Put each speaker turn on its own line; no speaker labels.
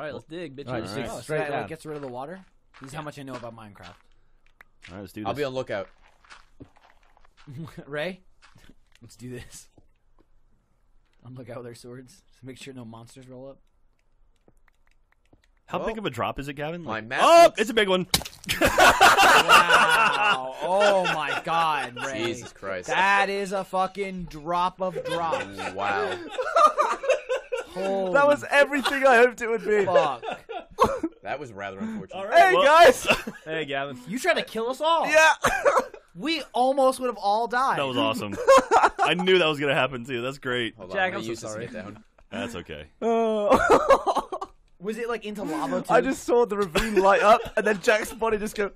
All right, let's dig, bitches.
All right, just dig
Oh, so
straight
that, like,
down.
gets rid of the water. This is how much I know about Minecraft.
All right, let's do this.
I'll be on lookout.
Ray, let's do this. I'm look out with our swords to make sure no monsters roll up.
How
Well,
big of a drop is it, Gavin?
my
Like-
map
oh,
looks-
it's a big one.
Wow! oh my God, Ray!
Jesus Christ.
That is a fucking drop of drops.
Wow.
Holy
That was everything I hoped it would be.
fuck!
That was rather unfortunate.
All
Hey
well-
guys.
Hey, Gavin.
You tried to kill us all.
yeah.
We almost would have all died.
That was awesome. I knew that was gonna happen too. That's great.
Hold
Jack,
on,
I'm so
use this to
sorry.
get down.
That's okay.
Oh.
Was it like into lava too?
I just saw the ravine light up, and then Jack's body just go.